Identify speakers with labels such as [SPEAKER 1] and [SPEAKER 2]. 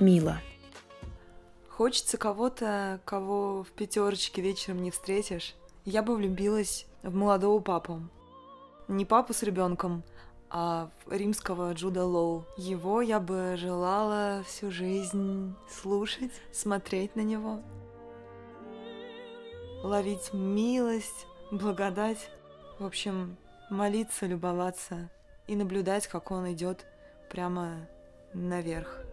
[SPEAKER 1] Мила.
[SPEAKER 2] Хочется кого-то, кого в пятерочке вечером не встретишь. Я бы влюбилась в молодого папу. Не папу с ребенком, а в римского Джуда Лоу. Его я бы желала всю жизнь слушать, смотреть на него, ловить милость, благодать. В общем, молиться, любоваться и наблюдать, как он идет прямо наверх.